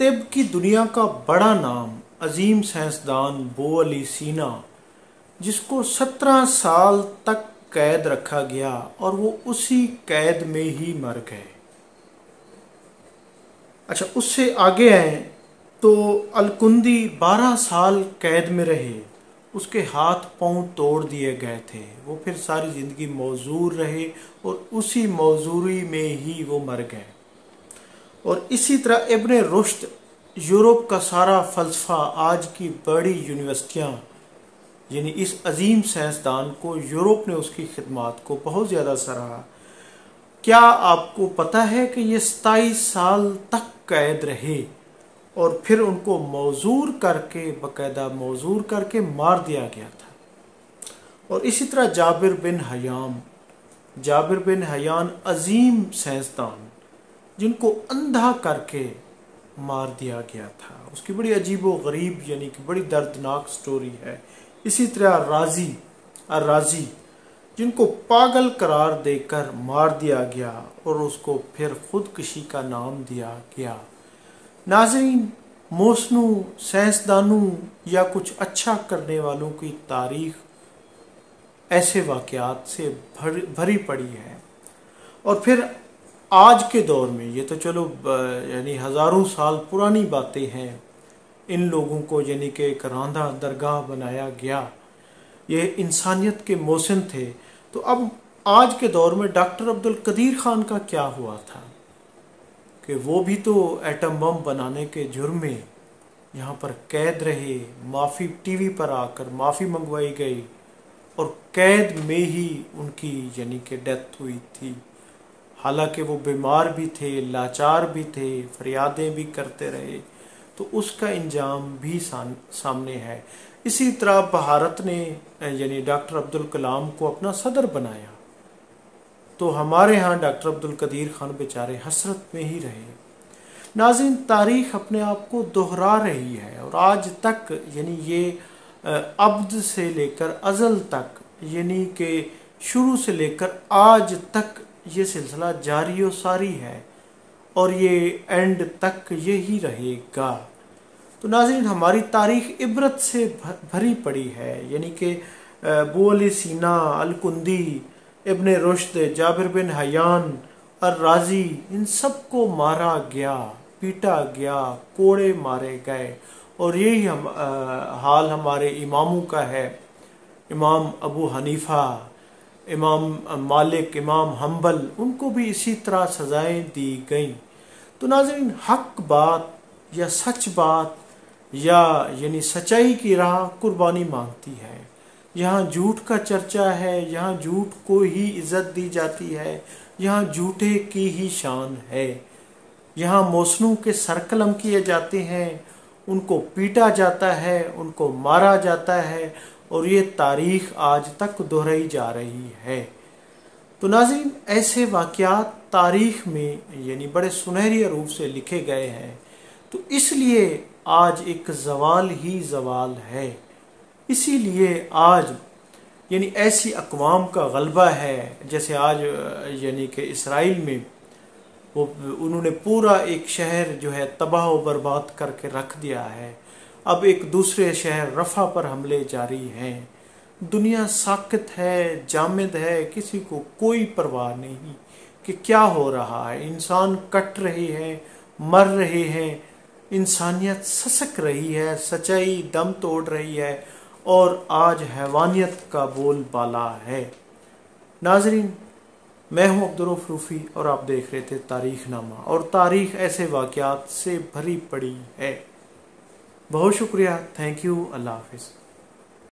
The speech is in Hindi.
तिब की दुनिया का बड़ा नाम, अजीम साइंसदान बो अली सीना, जिसको सत्रह साल तक कैद रखा गया और वो उसी कैद में ही मर गए। अच्छा उससे आगे आए तो अलकुंदी बारह साल कैद में रहे, उसके हाथ पाँव तोड़ दिए गए थे, वो फिर सारी ज़िंदगी मौजूर रहे और उसी मौजूरी में ही वो मर गए। और इसी तरह इबन रुश्द यूरोप का सारा फ़लसफ़ा आज की बड़ी यूनिवर्सिटियाँ, यानी इस अजीम साइंसदान को यूरोप ने उसकी खिदमत को बहुत ज़्यादा सराहा। क्या आपको पता है कि ये सताईस साल तक कैद रहे और फिर उनको मौजूर करके, बकायदा मौजूर करके मार दिया गया था? और इसी तरह Jabir bin Hayyam, Jabir bin Hayyan अजीम साइंसदान जिनको अंधा करके मार दिया गया था। उसकी बड़ी अजीब व गरीब यानी कि बड़ी दर्दनाक स्टोरी है। इसी तरह राज़ी राज़ी जिनको पागल करार देकर मार दिया गया और उसको फिर खुदकशी का नाम दिया गया। नाजरीन मोसनू साइंसदानों या कुछ अच्छा करने वालों की तारीख ऐसे वाक़ात से भर, भरी पड़ी है। और फिर आज के दौर में, ये तो चलो यानी हज़ारों साल पुरानी बातें हैं, इन लोगों को यानी कि एक रांधा दरगाह बनाया गया। ये इंसानियत के मौसम थे। तो अब आज के दौर में डॉक्टर अब्दुल कदीर खान का क्या हुआ था? कि वो भी तो एटम बम बनाने के जुर्म में यहाँ पर कैद रहे, माफ़ी, टीवी पर आकर माफ़ी मंगवाई गई, और कैद में ही उनकी यानी कि डेथ हुई थी। हालाँकि वो बीमार भी थे, लाचार भी थे, फरियादें भी करते रहे तो उसका इंजाम भी सामने है। इसी तरह भारत ने यानी डॉक्टर अब्दुल कलाम को अपना सदर बनाया। तो हमारे यहाँ डॉक्टर अब्दुल कदीर खान बेचारे हसरत में ही रहे। नाजिन तारीख अपने आप को दोहरा रही है और आज तक, यानी ये अब्द से लेकर अज़ल तक, यानी कि शुरू से लेकर आज तक ये सिलसिला जारी और सारी है और ये एंड तक यही रहेगा। तो नाजरीन हमारी तारीख इबरत से भरी पड़ी है। यानी कि बोल सीना अलकुंदी इबन रुश्द जाबिर बिन हयान और राज़ी इन सबको मारा गया पीटा गया कोड़े मारे गए। और यही हम आ, हाल हमारे इमामों का है। इमाम अबू हनीफा इमाम, मालिक, इमाम, हम्बल, उनको भी इसी तरह सज़ाएँ दी गई। तो नाजरीन, हक बात या सच बात या यानी सच्चाई की राह कुर्बानी मांगती है। यहाँ झूठ का चर्चा है, यहाँ झूठ को ही इज़्ज़त दी जाती है, यहाँ झूठे की ही शान है। यहाँ मौसनों के सरकलम किए जाते हैं, उनको पीटा जाता है, उनको मारा जाता है और ये तारीख आज तक दोहराई जा रही है। तो नाजीन ऐसे वाक़ात तारीख में, यानी बड़े सुनहरी रूप से लिखे गए हैं तो इसलिए आज एक जवाल ही जवाल है। इसीलिए आज, यानी ऐसी अकवाम का गलबा है, जैसे आज, यानी कि इसराइल में, वो उन्होंने पूरा एक शहर जो है तबाह व बर्बाद करके रख दिया है। अब एक दूसरे शहर रफ़ा पर हमले जारी हैं। दुनिया साकित है, जामिद है, किसी को कोई परवाह नहीं कि क्या हो रहा है। इंसान कट रहे हैं, मर रहे हैं, इंसानियत ससक रही है, सच्चाई दम तोड़ रही है और आज हैवानियत का बोल बाला है। नाजरीन, मैं हूँ अब्दुल रूफ़ी और आप देख रहे थे तारीख नामा और तारीख ऐसे वाक़ात से भरी पड़ी है। बहुत शुक्रिया। थैंक यू अल्लाह हाफिज़।